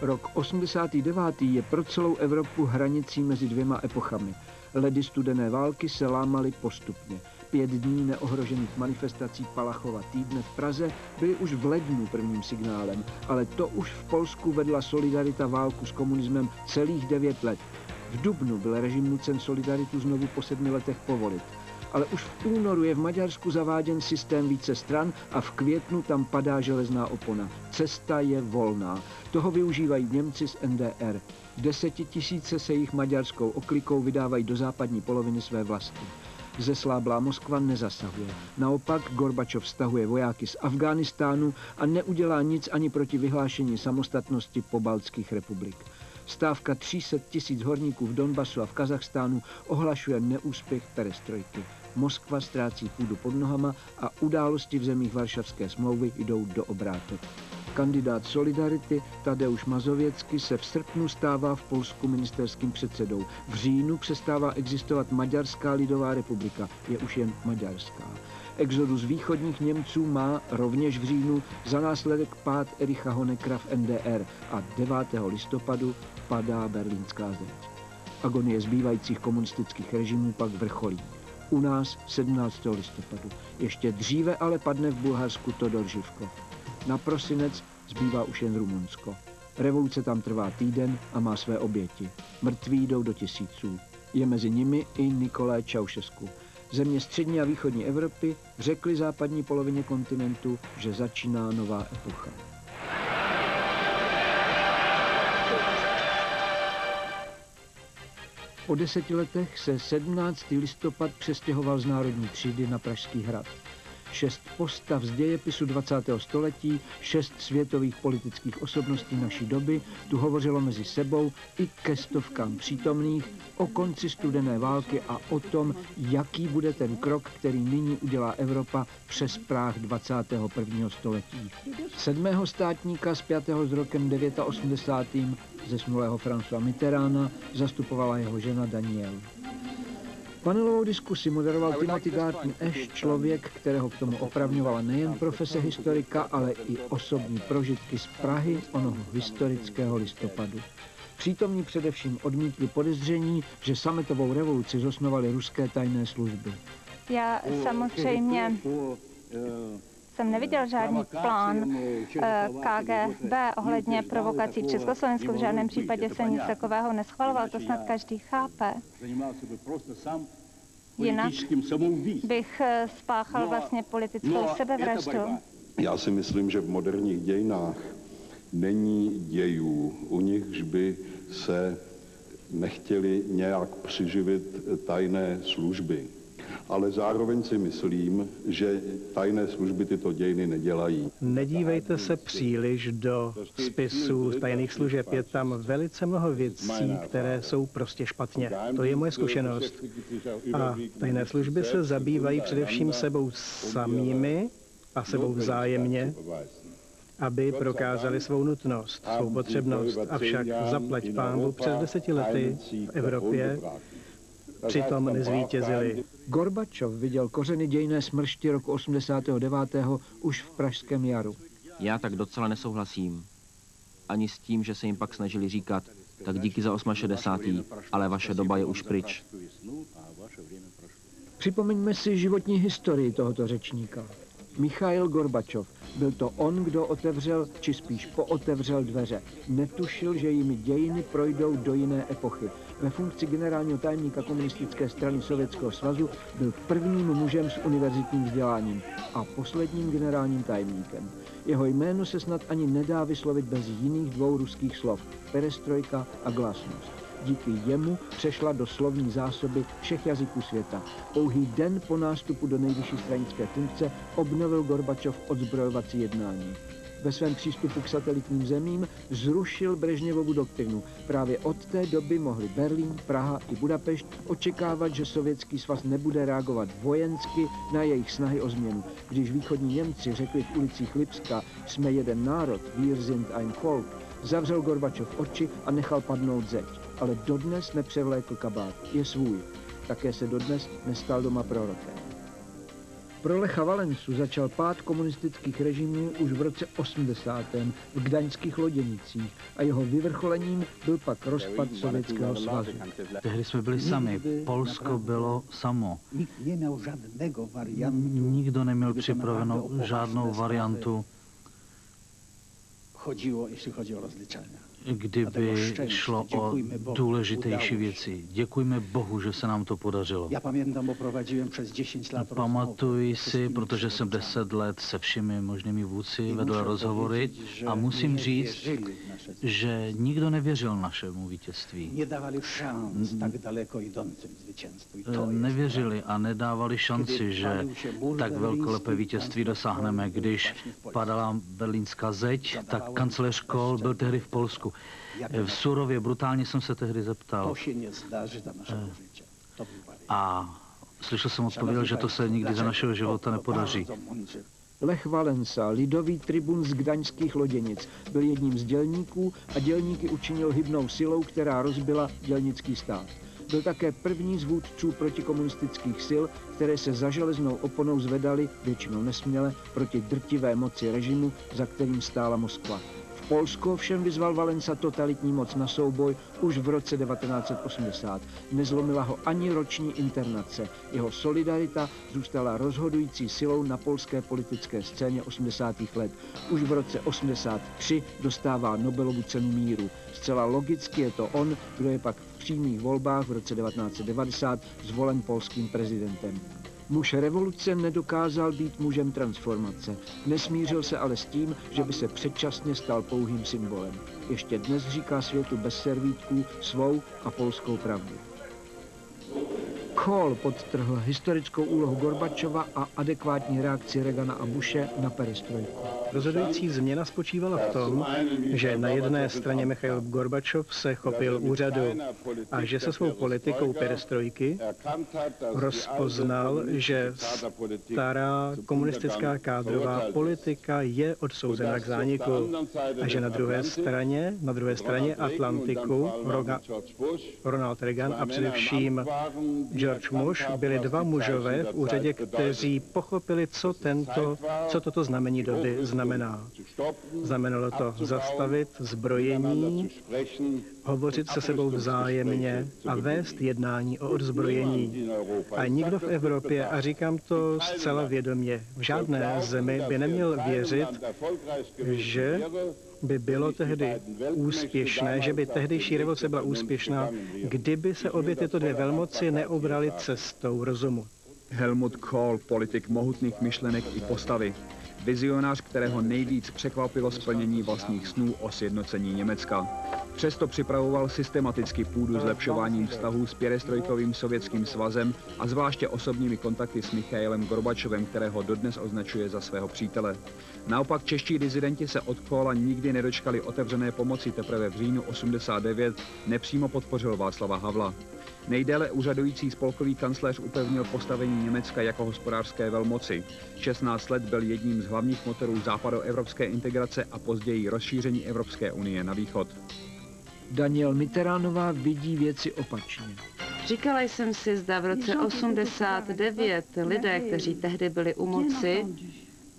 Rok 89. je pro celou Evropu hranicí mezi dvěma epochami. Ledy studené války se lámaly postupně. Pět dní neohrožených manifestací Palachova týdne v Praze byly už v lednu prvním signálem, ale to už v Polsku vedla Solidarita válku s komunismem celých devět let. V Dubnu byl režim nucen Solidaritu znovu po sedmi letech povolit ale už v únoru je v Maďarsku zaváděn systém více stran a v květnu tam padá železná opona. Cesta je volná. Toho využívají Němci z NDR. Desetitisíce se jich maďarskou oklikou vydávají do západní poloviny své vlasti. Zesláblá Moskva nezasahuje. Naopak Gorbačov stahuje vojáky z Afghánistánu a neudělá nic ani proti vyhlášení samostatnosti pobaltských republik. Stávka 300 tisíc horníků v Donbasu a v Kazachstánu ohlašuje neúspěch perestrojky. Moskva ztrácí půdu pod nohama a události v zemích Varšavské smlouvy jdou do obrátek. Kandidát Solidarity Tadeusz Mazověcky se v srpnu stává v Polsku ministerským předsedou. V říjnu přestává existovat Maďarská lidová republika, je už jen maďarská. Exodus východních Němců má rovněž v říjnu za následek pád Ericha Honeckera v NDR a 9. listopadu padá berlínská zeď. Agonie zbývajících komunistických režimů pak vrcholí. U nás 17. listopadu. Ještě dříve ale padne v Bulharsku Todor Živkov. Na prosinec zbývá už jen Rumunsko. Revoluce tam trvá týden a má své oběti. Mrtví jdou do tisíců. Je mezi nimi i Nikolaj Čaušesku. Země střední a východní Evropy řekly západní polovině kontinentu, že začíná nová epocha. Po deseti letech se 17. listopad přestěhoval z Národní třídy na Pražský hrad šest postav z dějepisu 20. století, šest světových politických osobností naší doby tu hovořilo mezi sebou i ke stovkám přítomných o konci studené války a o tom, jaký bude ten krok, který nyní udělá Evropa přes práh 21. století. Sedmého státníka zpětého s rokem 89. zesnulého François Mitterranda zastupovala jeho žena Daniel. Panelovou diskusi moderoval Timothy Garton Ash, člověk, kterého k tomu opravňovala nejen profese historika, ale i osobní prožitky z Prahy onoho historického listopadu. Přítomní především odmítli podezření, že sametovou revoluci zosnovaly ruské tajné služby. Já samozřejmě jsem neviděl žádný plán eh, KGB ohledně provokací v Československu. V žádném případě se nic takového neschvaloval, to snad každý chápe. Jinak bych eh, spáchal no vlastně politickou no sebevraždu. Já si myslím, že v moderních dějinách není dějů, u nichž by se nechtěli nějak přiživit tajné služby ale zároveň si myslím, že tajné služby tyto dějiny nedělají. Nedívejte se příliš do spisů tajných služeb. Je tam velice mnoho věcí, které jsou prostě špatně. To je moje zkušenost. A tajné služby se zabývají především sebou samými a sebou vzájemně, aby prokázali svou nutnost, svou potřebnost. Avšak zaplať pámbu přes deseti lety v Evropě přitom nezvítězili. Gorbačov viděl kořeny dějné smršti roku 89. už v Pražském jaru. Já tak docela nesouhlasím. Ani s tím, že se jim pak snažili říkat, tak díky za 68. ale vaše doba je už pryč. Připomeňme si životní historii tohoto řečníka. Michail Gorbačov. Byl to on, kdo otevřel, či spíš pootevřel dveře. Netušil, že jimi dějiny projdou do jiné epochy. Ve funkci generálního tajemníka komunistické strany Sovětského svazu byl prvním mužem s univerzitním vzděláním a posledním generálním tajemníkem. Jeho jméno se snad ani nedá vyslovit bez jiných dvou ruských slov – perestrojka a glasnost. Díky jemu přešla do slovní zásoby všech jazyků světa. Pouhý den po nástupu do nejvyšší stranické funkce obnovil Gorbačov odzbrojovací jednání. Ve svém přístupu k satelitním zemím zrušil Brežněvovu doktrinu. Právě od té doby mohli Berlín, Praha i Budapešť očekávat, že sovětský svaz nebude reagovat vojensky na jejich snahy o změnu. Když východní Němci řekli v ulicích Lipska, jsme jeden národ, wir sind ein Volk, zavřel Gorbačov oči a nechal padnout zeď ale dodnes nepřevlékl kabát. Je svůj. Také se dodnes nestal doma prorokem. Pro Lecha Valensu začal pád komunistických režimů už v roce 80. v Gdaňských loděnicích a jeho vyvrcholením byl pak rozpad Sovětského svazu. Tehdy jsme byli sami. Polsko bylo samo. Nikdo neměl připravenou žádnou variantu kdyby šlo o důležitější věci. Děkujeme Bohu, že se nám to podařilo. Pamatuji si, protože jsem deset let se všemi možnými vůdci vedl rozhovory a musím říct, že nikdo nevěřil našemu vítězství. Nevěřili a nedávali šanci, že tak velkolepé vítězství dosáhneme. Když padala berlínská zeď, tak kancléř Kohl byl tehdy v Polsku. V Surově brutálně jsem se tehdy zeptal. A slyšel jsem odpověděl, že to se nikdy za našeho života nepodaří. Lech Valensa, lidový tribun z gdaňských loděnic, byl jedním z dělníků a dělníky učinil hybnou silou, která rozbila dělnický stát. Byl také první z vůdců protikomunistických sil, které se za železnou oponou zvedaly, většinou nesměle, proti drtivé moci režimu, za kterým stála Moskva. Polsko ovšem vyzval Valensa totalitní moc na souboj už v roce 1980. Nezlomila ho ani roční internace. Jeho solidarita zůstala rozhodující silou na polské politické scéně 80. let. Už v roce 83 dostává Nobelovu cenu míru. Zcela logicky je to on, kdo je pak v přímých volbách v roce 1990 zvolen polským prezidentem. Muž revoluce nedokázal být mužem transformace. Nesmířil se ale s tím, že by se předčasně stal pouhým symbolem. Ještě dnes říká světu bez servítků svou a polskou pravdu. Kohl podtrhl historickou úlohu Gorbačova a adekvátní reakci Regana a Bushe na perestrojku. Rozhodující změna spočívala v tom, že na jedné straně Michail Gorbačov se chopil úřadu a že se svou politikou perestrojky rozpoznal, že stará komunistická kádrová politika je odsouzena k zániku a že na druhé straně, na druhé straně Atlantiku Ronald Reagan a především George Bush byli dva mužové v úřadě, kteří pochopili, co, tento, co toto znamení doby znamená. Znamenalo to zastavit zbrojení, hovořit se sebou vzájemně a vést jednání o odzbrojení. A nikdo v Evropě, a říkám to zcela vědomě, v žádné zemi by neměl věřit, že by bylo tehdy úspěšné, že by tehdejší revoluce byla úspěšná, kdyby se obě tyto dvě velmoci neobraly cestou rozumu. Helmut Kohl, politik mohutných myšlenek i postavy. Vizionář, kterého nejvíc překvapilo splnění vlastních snů o sjednocení Německa. Přesto připravoval systematicky půdu zlepšováním vztahů s pěrestrojkovým sovětským svazem a zvláště osobními kontakty s Michailem Gorbačovem, kterého dodnes označuje za svého přítele. Naopak čeští dizidenti se od Kohla nikdy nedočkali otevřené pomoci teprve v říjnu 89 nepřímo podpořil Václava Havla. Nejdéle úřadující spolkový kancléř upevnil postavení Německa jako hospodářské velmoci. 16 let byl jedním z hlavních motorů západoevropské integrace a později rozšíření Evropské unie na východ. Daniel Mitteránová vidí věci opačně. Říkala jsem si, zda v roce 89 lidé, kteří tehdy byli u moci,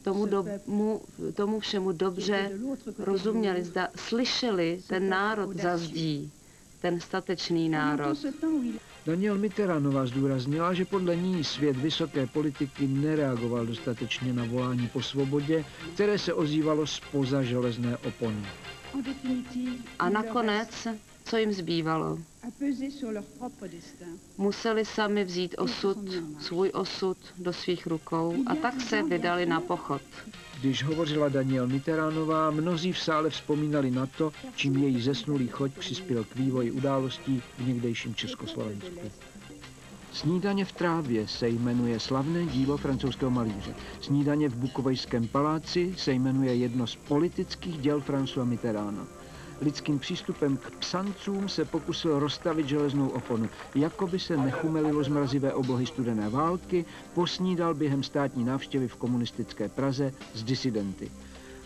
tomu, domu, tomu všemu dobře rozuměli, zda slyšeli ten národ za zdí ten statečný národ. Daniel Mitterrandová zdůraznila, že podle ní svět vysoké politiky nereagoval dostatečně na volání po svobodě, které se ozývalo spoza železné opony. A nakonec, co jim zbývalo? Museli sami vzít osud, svůj osud do svých rukou a tak se vydali na pochod. Když hovořila Daniel Mitteránová, mnozí v sále vzpomínali na to, čím její zesnulý choď přispěl k vývoji událostí v někdejším Československu. Snídaně v trávě se jmenuje slavné dílo francouzského malíře. Snídaně v Bukovejském paláci se jmenuje jedno z politických děl François Mitterranda. Lidským přístupem k psancům se pokusil rozstavit železnou oponu. Jako by se nechumelilo z mrazivé oblohy studené války, posnídal během státní návštěvy v komunistické Praze s disidenty.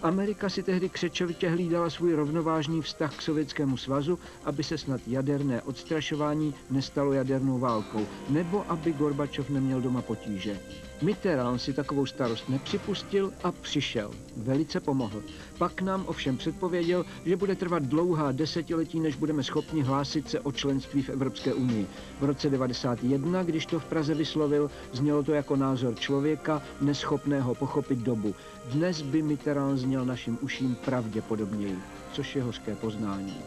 Amerika si tehdy křečovitě hlídala svůj rovnovážný vztah k Sovětskému svazu, aby se snad jaderné odstrašování nestalo jadernou válkou, nebo aby Gorbačov neměl doma potíže. Mitterrand si takovou starost nepřipustil a přišel. Velice pomohl. Pak nám ovšem předpověděl, že bude trvat dlouhá desetiletí, než budeme schopni hlásit se o členství v Evropské unii. V roce 91, když to v Praze vyslovil, znělo to jako názor člověka neschopného pochopit dobu. Dnes by Mitterrand zněl našim uším pravděpodobněji, což je hořké poznání.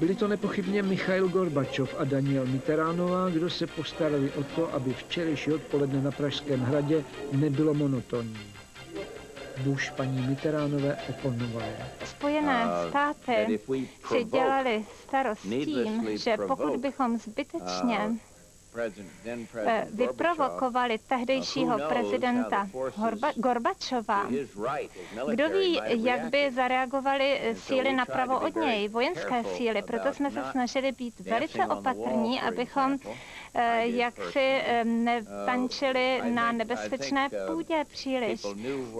Byli to nepochybně Michail Gorbačov a Daniel Mitteránová, kdo se postarali o to, aby včerejší odpoledne na Pražském hradě nebylo monotonní. Bush paní Mitteránové oponoval. Spojené státy si dělali starost tím, že pokud bychom zbytečně vyprovokovali tehdejšího prezidenta Gorbačova. Kdo ví, jak by zareagovaly síly napravo od něj, vojenské síly. Proto jsme se snažili být velice opatrní, abychom Eh, jak si eh, netančili na nebezpečné půdě příliš.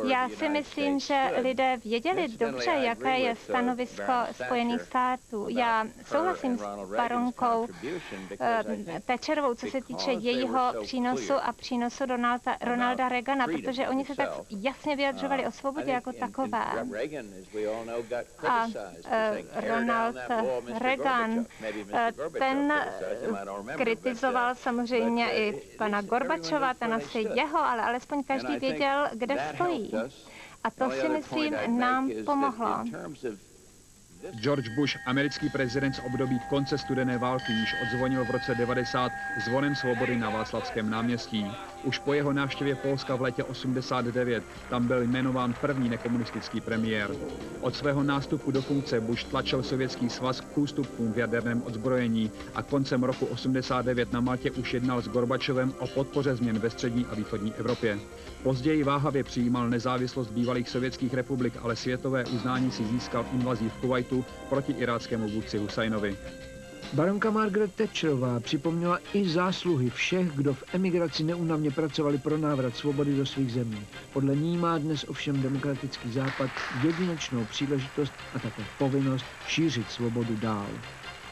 Já si myslím, že lidé věděli dobře, jaké je stanovisko Spojených států. Já souhlasím s baronkou eh, Tečerovou, co se týče jejího přínosu a přínosu Donalda, Ronalda Reagana, protože oni se tak jasně vyjadřovali o svobodě jako takové. A Ronald Reagan, ten kritizoval kritizoval samozřejmě i pana Gorbačova, ten asi jeho, ale alespoň každý věděl, kde stojí. A to si myslím nám pomohlo. George Bush, americký prezident z období konce studené války, již odzvonil v roce 90 zvonem svobody na Václavském náměstí. Už po jeho návštěvě Polska v letě 89 tam byl jmenován první nekomunistický premiér. Od svého nástupu do funkce Bush tlačil Sovětský svaz k ústupům v jaderném odzbrojení a koncem roku 89 na Maltě už jednal s Gorbačovem o podpoře změn ve střední a východní Evropě. Později váhavě přijímal nezávislost bývalých sovětských republik, ale světové uznání si získal invazí v Kuwaitu proti iráckému vůdci Husajnovi. Baronka Margaret Thatcherová připomněla i zásluhy všech, kdo v emigraci neunavně pracovali pro návrat svobody do svých zemí. Podle ní má dnes ovšem demokratický západ jedinečnou příležitost a také povinnost šířit svobodu dál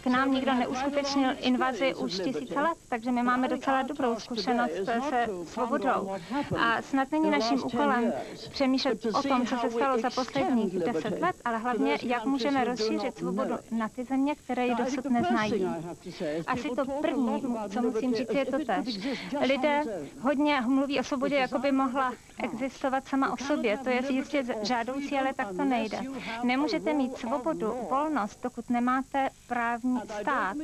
k nám nikdo neuskutečnil invazi už tisíce let, takže my máme docela dobrou zkušenost se svobodou. A snad není naším úkolem přemýšlet o tom, co se stalo za posledních deset let, ale hlavně, jak můžeme rozšířit svobodu na ty země, které ji dosud neznají. Asi to první, co musím říct, je to tež. Lidé hodně mluví o svobodě, jako by mohla existovat sama o sobě. To je jistě žádoucí, ale tak to nejde. Nemůžete mít svobodu, volnost, dokud nemáte právní stát,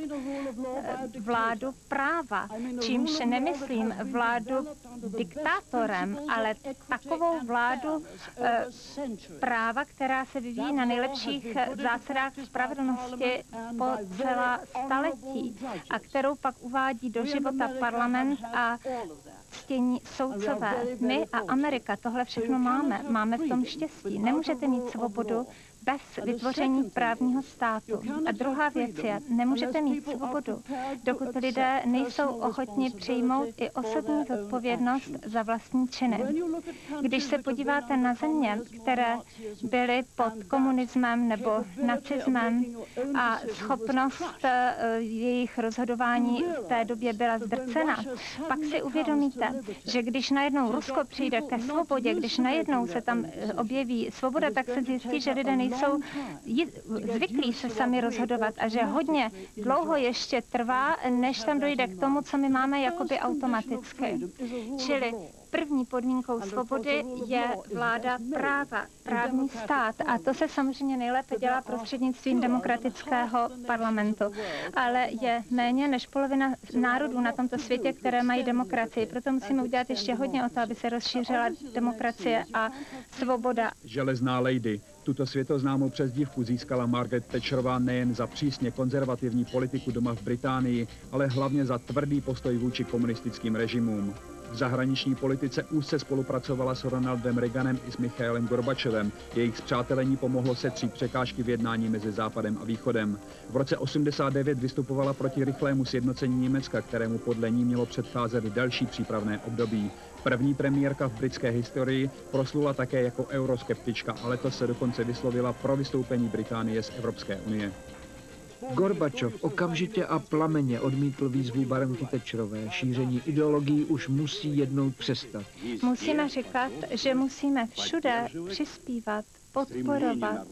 eh, vládu práva, čímž nemyslím vládu diktátorem, ale takovou vládu eh, práva, která se vyvíjí na nejlepších zásadách spravedlnosti po celá staletí a kterou pak uvádí do života parlament a ctění soudcové. My a Amerika tohle všechno máme. Máme v tom štěstí. Nemůžete mít svobodu bez vytvoření právního státu. A druhá věc je, nemůžete mít svobodu, dokud lidé nejsou ochotni přijmout i osobní zodpovědnost za vlastní činy. Když se podíváte na země, které byly pod komunismem nebo nacismem a schopnost eh, jejich rozhodování v té době byla zdrcena, pak si uvědomíte, že když najednou Rusko přijde ke svobodě, když najednou se tam eh, objeví svoboda, tak se zjistí, že lidé nejsou jsou zvyklí se sami rozhodovat a že hodně dlouho ještě trvá, než tam dojde k tomu, co my máme jakoby automaticky. Čili první podmínkou svobody je vláda práva, právní stát. A to se samozřejmě nejlépe dělá prostřednictvím demokratického parlamentu. Ale je méně než polovina národů na tomto světě, které mají demokracii. Proto musíme udělat ještě hodně o to, aby se rozšířila demokracie a svoboda. Železná lady. Tuto světoznámou přezdívku získala Margaret Thatcherová nejen za přísně konzervativní politiku doma v Británii, ale hlavně za tvrdý postoj vůči komunistickým režimům. V zahraniční politice úzce spolupracovala s Ronaldem Reaganem i s Michailem Gorbačovem. Jejich zpřátelení pomohlo se tří překážky v jednání mezi Západem a Východem. V roce 89 vystupovala proti rychlému sjednocení Německa, kterému podle ní mělo předcházet další přípravné období. První premiérka v britské historii proslula také jako euroskeptička, ale to se dokonce vyslovila pro vystoupení Británie z Evropské unie. Gorbačov okamžitě a plameně odmítl výzvu baronky Tečerové. Šíření ideologií už musí jednou přestat. Musíme říkat, že musíme všude přispívat podporovat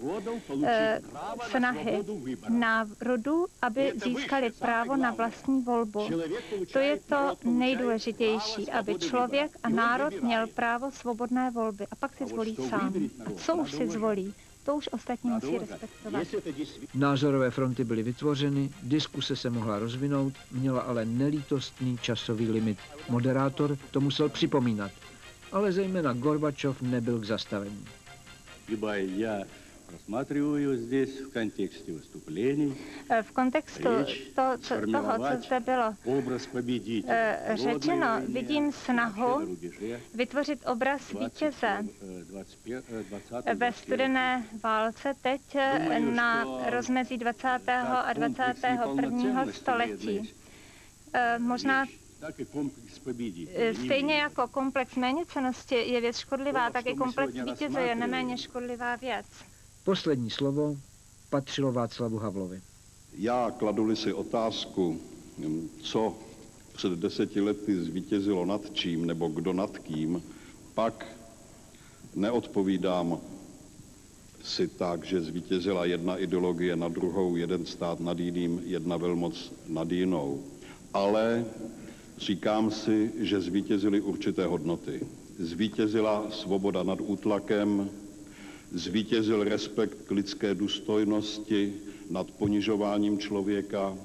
eh, snahy národů, aby získali právo na vlastní volbu. To je to nejdůležitější, aby člověk a národ měl právo svobodné volby a pak si zvolí sám. A co už si zvolí? To už ostatní musí respektovat. Názorové fronty byly vytvořeny, diskuse se mohla rozvinout, měla ale nelítostný časový limit. Moderátor to musel připomínat, ale zejména Gorbačov nebyl k zastavení. Kdyby já рассматриваю здесь в контексте выступлений. V kontextu to, co, toho, co zde bylo řečeno, vidím snahu vytvořit obraz vítěze ve studené válce teď na rozmezí 20. a 21. století. Možná E, stejně jako komplex méněcenosti je věc škodlivá, tak i komplex vítěze je neméně škodlivá věc. Poslední slovo patřilo Václavu Havlovi. Já kladu si otázku, co před deseti lety zvítězilo nad čím nebo kdo nad kým, pak neodpovídám si tak, že zvítězila jedna ideologie nad druhou, jeden stát nad jiným, jedna velmoc nad jinou. Ale Říkám si, že zvítězily určité hodnoty. Zvítězila svoboda nad útlakem, zvítězil respekt k lidské důstojnosti nad ponižováním člověka,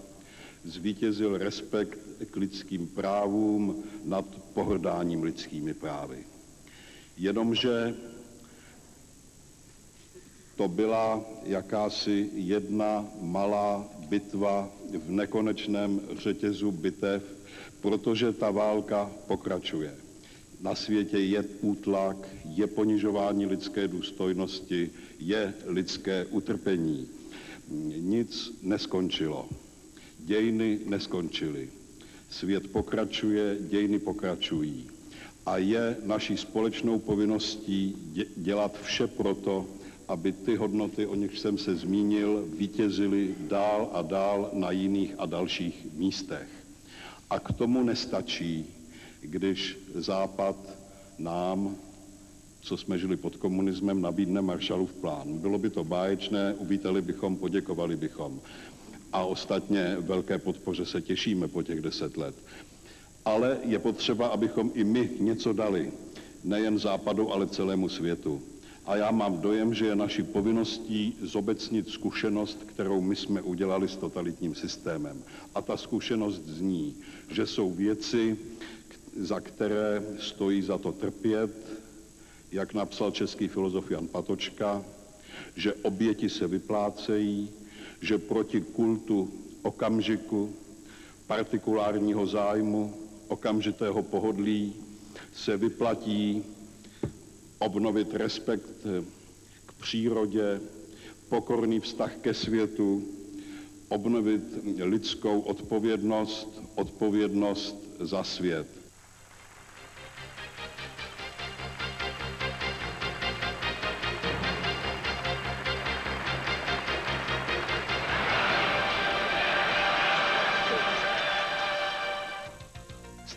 zvítězil respekt k lidským právům nad pohrdáním lidskými právy. Jenomže to byla jakási jedna malá bitva v nekonečném řetězu bitev, protože ta válka pokračuje. Na světě je útlak, je ponižování lidské důstojnosti, je lidské utrpení. Nic neskončilo. Dějiny neskončily. Svět pokračuje, dějiny pokračují. A je naší společnou povinností dělat vše proto, aby ty hodnoty, o nich jsem se zmínil, vítězily dál a dál na jiných a dalších místech. A k tomu nestačí, když Západ nám, co jsme žili pod komunismem, nabídne Marshallův plán. Bylo by to báječné, uvítali bychom, poděkovali bychom. A ostatně velké podpoře se těšíme po těch deset let. Ale je potřeba, abychom i my něco dali. Nejen Západu, ale celému světu a já mám dojem, že je naší povinností zobecnit zkušenost, kterou my jsme udělali s totalitním systémem. A ta zkušenost zní, že jsou věci, za které stojí za to trpět, jak napsal český filozof Jan Patočka, že oběti se vyplácejí, že proti kultu okamžiku, partikulárního zájmu, okamžitého pohodlí se vyplatí obnovit respekt k přírodě, pokorný vztah ke světu, obnovit lidskou odpovědnost, odpovědnost za svět.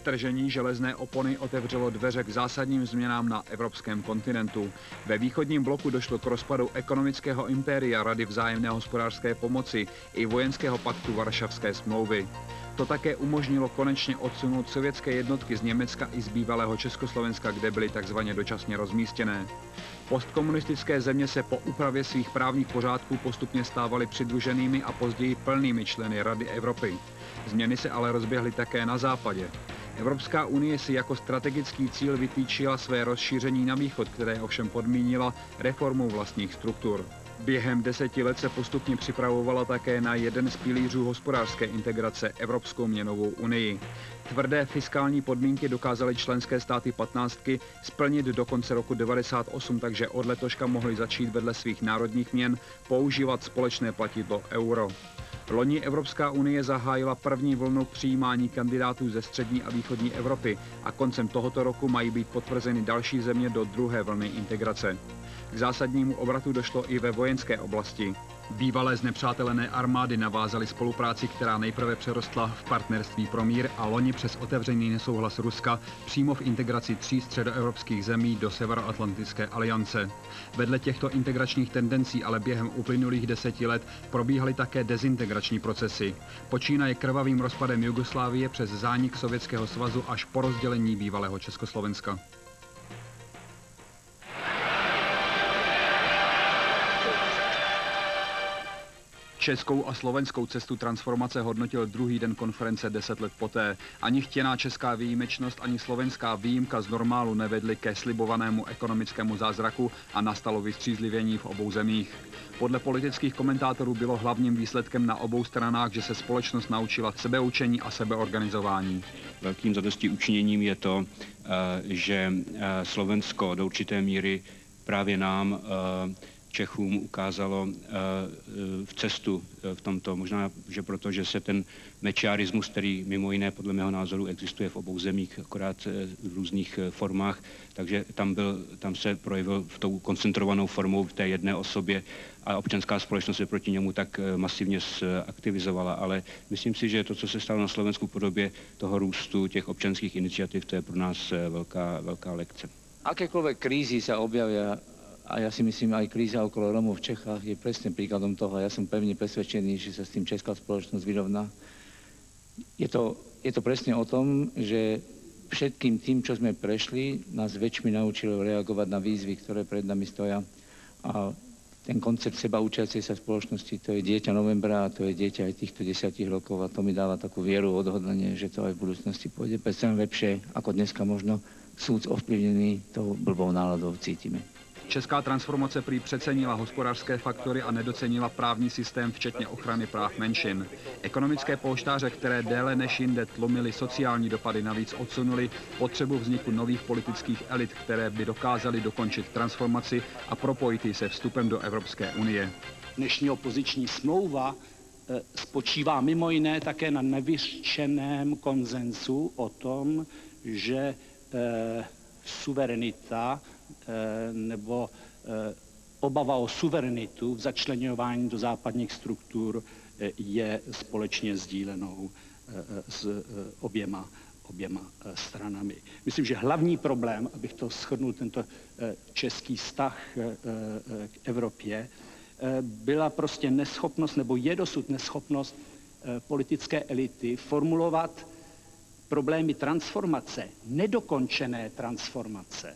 Stržení železné opony otevřelo dveře k zásadním změnám na evropském kontinentu. Ve východním bloku došlo k rozpadu ekonomického impéria Rady vzájemné hospodářské pomoci i vojenského paktu Varšavské smlouvy. To také umožnilo konečně odsunout sovětské jednotky z Německa i z bývalého Československa, kde byly takzvaně dočasně rozmístěné. Postkomunistické země se po úpravě svých právních pořádků postupně stávaly přidruženými a později plnými členy Rady Evropy. Změny se ale rozběhly také na západě. Evropská unie si jako strategický cíl vytýčila své rozšíření na východ, které ovšem podmínila reformou vlastních struktur. Během deseti let se postupně připravovala také na jeden z pilířů hospodářské integrace Evropskou měnovou unii. Tvrdé fiskální podmínky dokázaly členské státy 15 splnit do konce roku 98, takže od letoška mohly začít vedle svých národních měn používat společné platidlo euro. Loni Evropská unie zahájila první vlnu přijímání kandidátů ze střední a východní Evropy a koncem tohoto roku mají být potvrzeny další země do druhé vlny integrace. K zásadnímu obratu došlo i ve vojenské oblasti. Bývalé znepřátelené armády navázaly spolupráci, která nejprve přerostla v partnerství pro mír a loni přes otevřený nesouhlas Ruska přímo v integraci tří středoevropských zemí do Severoatlantické aliance. Vedle těchto integračních tendencí ale během uplynulých deseti let probíhaly také dezintegrační procesy. Počínaje krvavým rozpadem Jugoslávie přes zánik Sovětského svazu až po rozdělení bývalého Československa. Českou a slovenskou cestu transformace hodnotil druhý den konference deset let poté. Ani chtěná česká výjimečnost, ani slovenská výjimka z normálu nevedly ke slibovanému ekonomickému zázraku a nastalo vystřízlivění v obou zemích. Podle politických komentátorů bylo hlavním výsledkem na obou stranách, že se společnost naučila sebeučení a sebeorganizování. Velkým zadostí učiněním je to, eh, že eh, Slovensko do určité míry právě nám eh, Čechům ukázalo eh, eh, v cestu eh, v tomto. Možná, že proto, že se ten mečiarismus, který mimo jiné podle mého názoru existuje v obou zemích, akorát v různých formách, takže tam, byl, tam se projevil v tou koncentrovanou formou v té jedné osobě a občanská společnost se proti němu tak masivně aktivizovala. Ale myslím si, že to, co se stalo na Slovensku v podobě toho růstu těch občanských iniciativ, to je pro nás velká, velká lekce. Akékoľvek krízy sa objavia a ja si myslím, aj kríza okolo Romov v Čechách je presne príkladom toho. Ja som pevne presvedčený, že sa s tým česká spoločnosť vyrovná. Je to, je to presne o tom, že všetkým tým, čo sme prešli, nás väčšmi naučilo reagovať na výzvy, ktoré pred nami stoja. A ten koncept seba učiacej sa spoločnosti, to je dieťa novembra a to je dieťa aj týchto desiatich rokov a to mi dáva takú vieru, odhodlanie, že to aj v budúcnosti pôjde predsa lepšie, ako dneska možno súd ovplyvnený tou blbou náladou cítime. Česká transformace prý přecenila hospodářské faktory a nedocenila právní systém, včetně ochrany práv menšin. Ekonomické polštáře, které déle než jinde tlumily sociální dopady, navíc odsunuli potřebu vzniku nových politických elit, které by dokázaly dokončit transformaci a propojit ji se vstupem do Evropské unie. Dnešní opoziční smlouva eh, spočívá mimo jiné také na nevyřčeném konzensu o tom, že eh, suverenita nebo eh, obava o suverenitu v začlenování do západních struktur eh, je společně sdílenou s oběma, oběma stranami. Myslím, že hlavní problém, abych to shrnul, tento český vztah k Evropě, byla prostě neschopnost, nebo je dosud neschopnost politické elity formulovat problémy transformace, nedokončené transformace,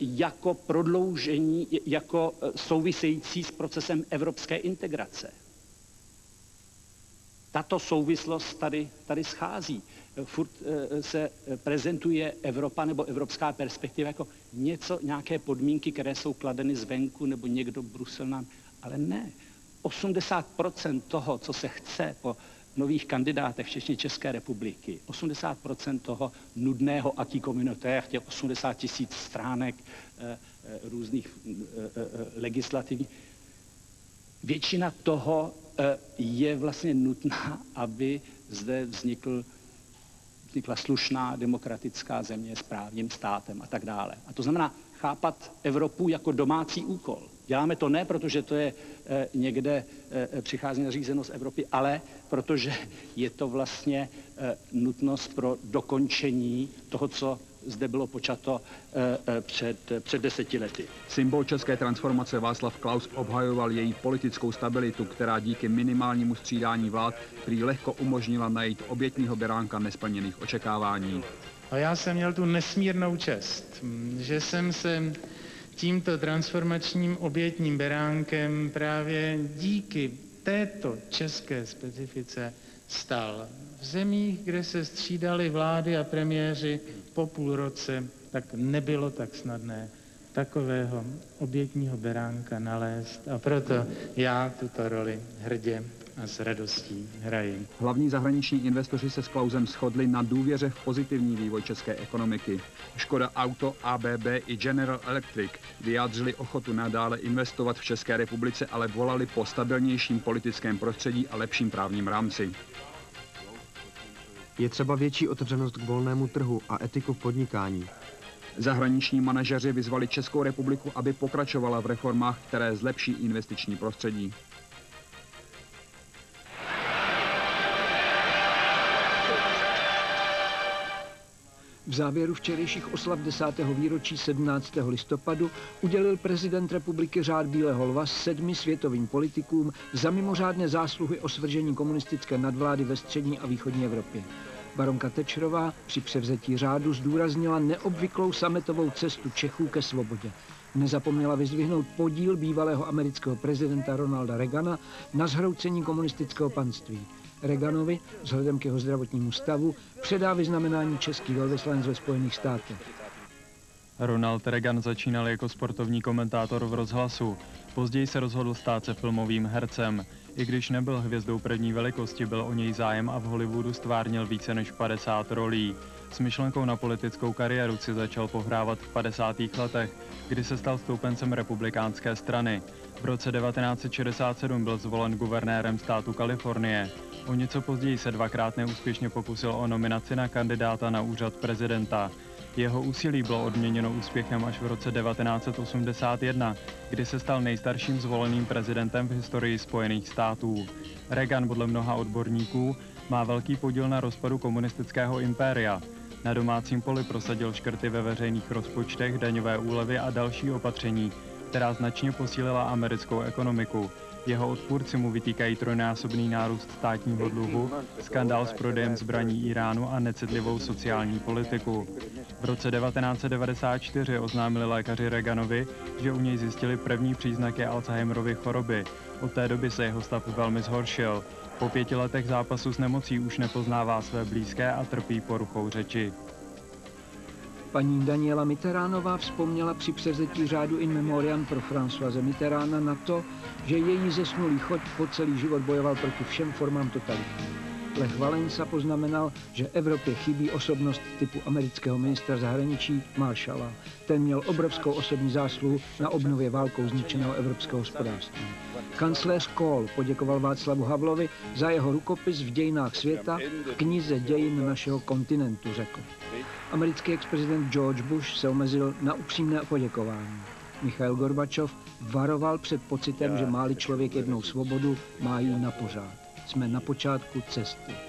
jako prodloužení, jako e, související s procesem evropské integrace. Tato souvislost tady, tady schází. E, furt se prezentuje Evropa nebo evropská perspektiva jako něco, nějaké podmínky, které jsou kladeny zvenku nebo někdo Brusel nám. Ale ne. 80% toho, co se chce po nových kandidátech, včetně České republiky, 80% toho nudného aký komunitér, těch 80 tisíc stránek e, e, různých e, legislativních, většina toho je vlastně nutná, aby zde vznikl, vznikla slušná demokratická země s právním státem a tak dále. A to znamená chápat Evropu jako domácí úkol. Děláme to ne, protože to je eh, někde eh, přichází nařízeno z Evropy, ale protože je to vlastně eh, nutnost pro dokončení toho, co zde bylo počato před, před deseti lety. Symbol české transformace Václav Klaus obhajoval její politickou stabilitu, která díky minimálnímu střídání vlád prý lehko umožnila najít obětního beránka nesplněných očekávání. A já jsem měl tu nesmírnou čest, že jsem se tímto transformačním obětním beránkem právě díky této české specifice stal. V zemích, kde se střídali vlády a premiéři po půl roce, tak nebylo tak snadné takového obětního beránka nalézt a proto já tuto roli hrdě a s radostí hrají. Hlavní zahraniční investoři se s Klausem shodli na důvěře v pozitivní vývoj české ekonomiky. Škoda Auto, ABB i General Electric vyjádřili ochotu nadále investovat v České republice, ale volali po stabilnějším politickém prostředí a lepším právním rámci. Je třeba větší otevřenost k volnému trhu a etiku v podnikání. Zahraniční manažeři vyzvali Českou republiku, aby pokračovala v reformách, které zlepší investiční prostředí. V závěru včerejších oslav 10. výročí 17. listopadu udělil prezident republiky řád Bílého lva sedmi světovým politikům za mimořádné zásluhy o svržení komunistické nadvlády ve střední a východní Evropě. Baronka Tečerová při převzetí řádu zdůraznila neobvyklou sametovou cestu Čechů ke svobodě. Nezapomněla vyzdvihnout podíl bývalého amerického prezidenta Ronalda Reagana na zhroucení komunistického panství. Reaganovi, vzhledem k jeho zdravotnímu stavu, předá vyznamenání český velvyslanec ve Spojených státech. Ronald Reagan začínal jako sportovní komentátor v rozhlasu. Později se rozhodl stát se filmovým hercem. I když nebyl hvězdou první velikosti, byl o něj zájem a v Hollywoodu stvárnil více než 50 rolí. S myšlenkou na politickou kariéru si začal pohrávat v 50. letech, kdy se stal stoupencem republikánské strany. V roce 1967 byl zvolen guvernérem státu Kalifornie. O něco později se dvakrát neúspěšně pokusil o nominaci na kandidáta na úřad prezidenta. Jeho úsilí bylo odměněno úspěchem až v roce 1981, kdy se stal nejstarším zvoleným prezidentem v historii Spojených států. Reagan podle mnoha odborníků má velký podíl na rozpadu komunistického impéria. Na domácím poli prosadil škrty ve veřejných rozpočtech, daňové úlevy a další opatření, která značně posílila americkou ekonomiku. Jeho odpůrci mu vytýkají trojnásobný nárůst státního dluhu, skandál s prodejem zbraní Iránu a necitlivou sociální politiku. V roce 1994 oznámili lékaři Reaganovi, že u něj zjistili první příznaky Alzheimerovy choroby. Od té doby se jeho stav velmi zhoršil. Po pěti letech zápasu s nemocí už nepoznává své blízké a trpí poruchou řeči. Paní Daniela Mitteránová vzpomněla při převzetí řádu in memoriam pro Françoise Mitterána na to, že její zesnulý choď po celý život bojoval proti všem formám totality. Lech Valensa poznamenal, že Evropě chybí osobnost typu amerického ministra zahraničí Marshalla. Ten měl obrovskou osobní zásluhu na obnově válkou zničeného evropského hospodářství. Kancléř Kohl poděkoval Václavu Havlovi za jeho rukopis v dějinách světa v knize dějin našeho kontinentu, řekl. Americký ex-prezident George Bush se omezil na upřímné poděkování. Michail Gorbačov varoval před pocitem, že máli člověk jednou svobodu, má ji na pořád. Jsme na počátku cesty.